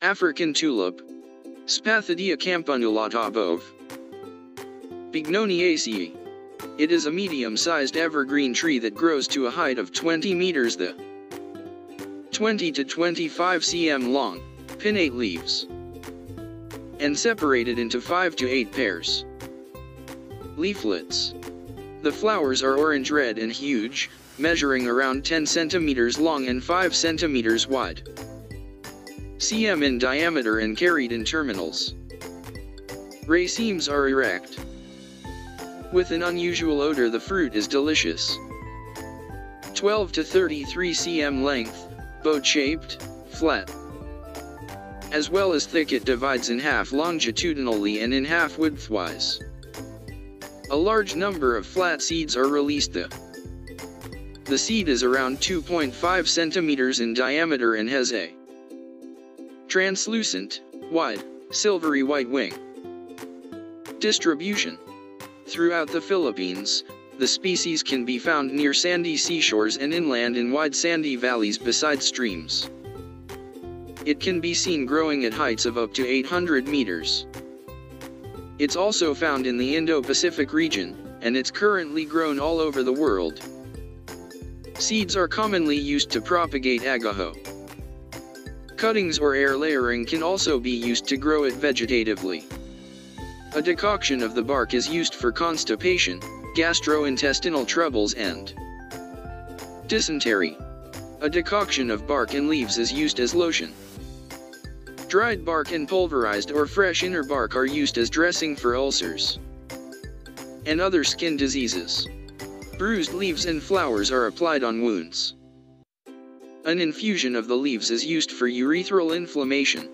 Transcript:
African tulip. Spathodea campanulata Beauv. Bignoniaceae. It is a medium-sized evergreen tree that grows to a height of 20 meters the 20 to 25 cm long, pinnate leaves, and separated into 5 to 8 pairs. Leaflets. The flowers are orange-red and huge, measuring around 10 centimeters long and 5 centimeters wide. cm in diameter and carried in terminals. Racemes are erect. With an unusual odor the fruit is delicious. 12 to 33 cm length, boat-shaped, flat. As well as thick it divides in half longitudinally and in half widthwise. A large number of flat seeds are released the the seed is around 2.5 centimeters in diameter and has a translucent, wide, silvery white wing. Distribution Throughout the Philippines, the species can be found near sandy seashores and inland in wide sandy valleys beside streams. It can be seen growing at heights of up to 800 meters. It's also found in the Indo-Pacific region, and it's currently grown all over the world. Seeds are commonly used to propagate agoho. Cuttings or air layering can also be used to grow it vegetatively. A decoction of the bark is used for constipation, gastrointestinal troubles and dysentery. A decoction of bark and leaves is used as lotion. Dried bark and pulverized or fresh inner bark are used as dressing for ulcers and other skin diseases. Bruised leaves and flowers are applied on wounds. An infusion of the leaves is used for urethral inflammation.